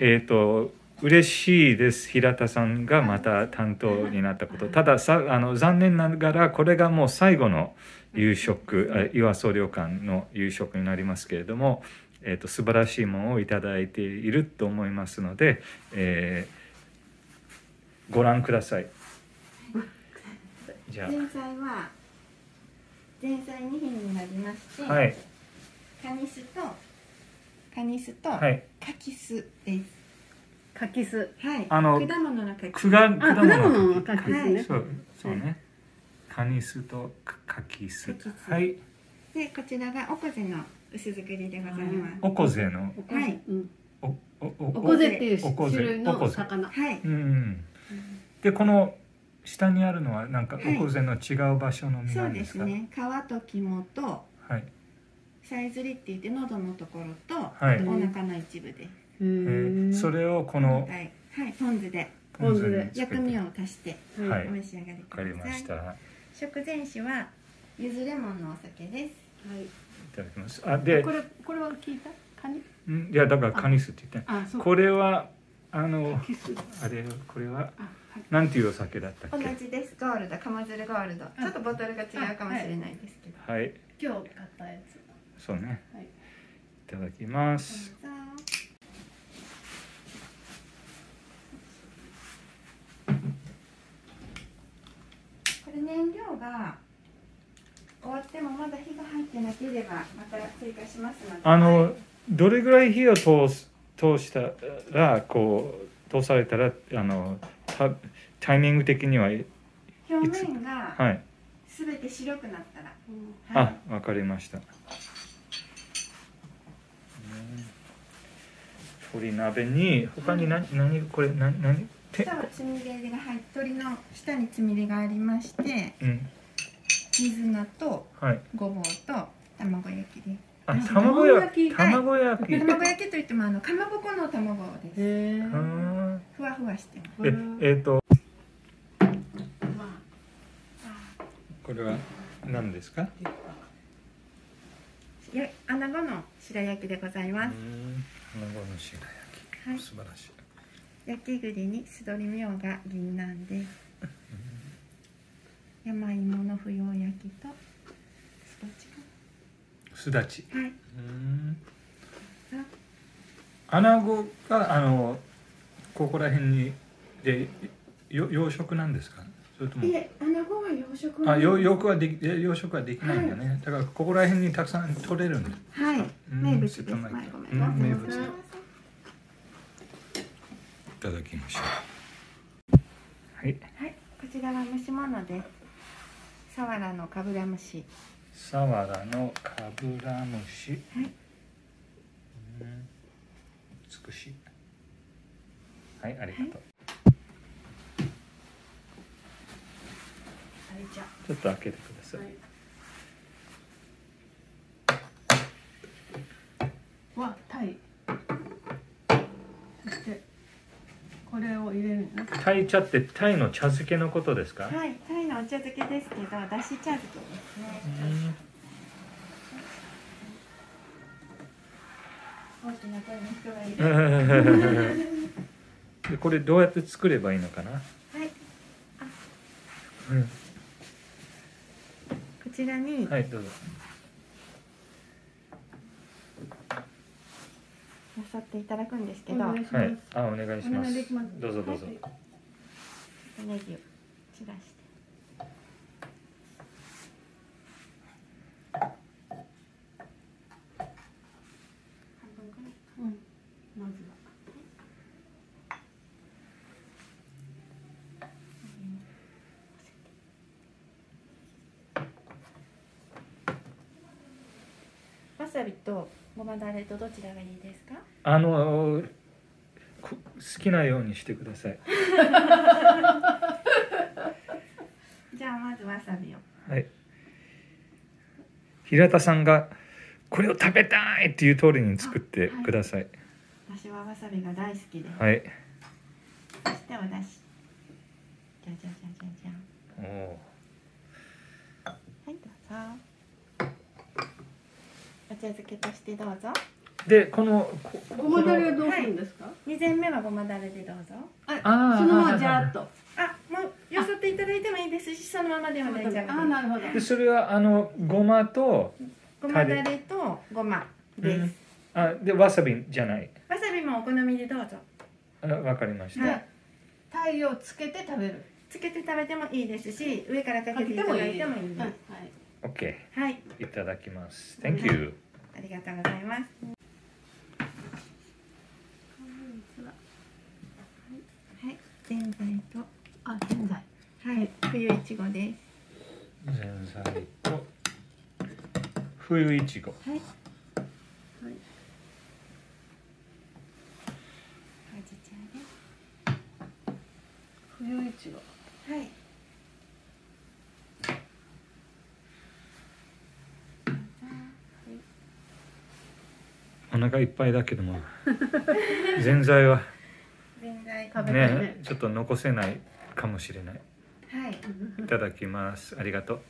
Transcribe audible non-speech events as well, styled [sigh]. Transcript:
えっ、と嬉しいです。平田さんがまた担当になったこと。たださあの残念ながらこれがもう最後の夕食あ岩総領館の夕食になりますけれども、えー、と素晴らしいものをいただいていると思いますので、えーご覧ください。じゃ前菜は前菜2品になりまして、あはい。カニスとカニスとはいカキスです。カキス。はい。あの果物のカキ。くがあ、果物のカキスね。そうそうね。カニスとカキスカキスはいでこちらがオコゼの薄作りでございます。オコゼのおこぜ。うん。おおおおこぜっていうおこぜ種類のおこぜ魚。はい。うんでこの下にあるのはなんかはいオコゼの違う場所の実そうなんですか、ですね。皮と肝とはい、さえずりって言って喉のところと、はいお腹の一部です。へえそれをこのはい。はい。ポン酢でポン酢で薬味を足してははいい。お召し上がりください。ましたい食前酒はゆずレモンのお酒です。ただきますあでこれこれは聞いた？カニ？んいやだからカニスって言ってあ、そう。これはあの。あれこれはあ、はい。なんていうお酒だったっ同けじです。ゴールド、鴨汁ゴールド。ちょっとボトルが違うかもしれないですけど。はい今日買ったやつ。そうね。はい。いただきます。これ燃料が終わってもまだ火が入ってなければまた追加しますので。あのどれぐらい火を通す通したらこう通されたらあのタタイミング的には表面がはい。すべて白くなったら、うんはい。あわかりました鶏鍋に他に何何これ何何て下はつみれが入って鶏の下につみれがありましてうん。水菜とはい。ごぼうと卵焼きで。すあはい卵焼きはい。卵焼き。卵焼きといってもあのかまぼこの卵です。ふわふわしてます。ええっ、と。まこれは何ですか？や穴子の白焼きでございうます。ん卵の白はい焼き素晴らしい焼き栗にすどりみょうが銀杏です。山芋の不要焼きとすどちすだちか。はい。穴子があのここら辺にでよ養殖なんですか？それともいえ、穴子は養殖はあ養殖はでき養殖はできないんだね、だからここら辺にたくさん取れるんだ。はい。うん名物です。瀬戸内海。ごめうんん名物。なさいいただきましょう。はい。はい。こちらは蒸し物です。サワラのかぶら蒸し。サワラのかぶら蒸し、はい。うん。美しい。はいありがとう、あ。じゃちょっと開けてください、はい。わ、タイ。そしてこれを入れるの？タイ茶ってタイの茶漬けのことですか、はい。タイのお茶漬けですけど、だし茶漬けですね。大きな声の人がいる。[laughs] でこれどうやって作ればいいのかな、はい。うんこちらに、はいどうぞ。なさっていただくんですけど、ネお願いします。はい。あお願いしおます。願いできます。どうぞどうぞ、はい。ギを散らして。半分くらいうん。まずは。わさびとごまだれとどちらがいいですか？あのこ好きなようにしてください [laughs] じゃあまずわさびを。はい平田さんがこれを食べたいっていう通りに作ってください私はわさびが大好きです。はい、そしてお出汁。じゃじゃじゃじゃじゃん。おおはいどうぞ。お茶漬けとしてどうぞ。でこのこごまだれはどうするんですか、二膳目はごまだれでどうぞ。あそのままジャーっと。あもうよそっていただいてもいいですしそのままでも大丈夫あなるほど。でそれはあのごまとごまだれとごまです、うん。あでわさびじゃない。わさびもお好みでどうぞ。あわかりました、でタイをつけて食べる。つけて食べてもいいですし上からかけていただいてもいいです。はい、OK はい。いただきます。Thank you ありがとうございます。はいぜんざい。とあ現在はい。冬いちごですぜんざいと。冬いちごはい。はい。冬い。ちごすはいお腹いっぱいだけども。ぜんざいは。ぜんざい食べたいね。ねちょっと残せないかもしれない。はい。いただきます。ありがとう